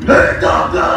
Hey, the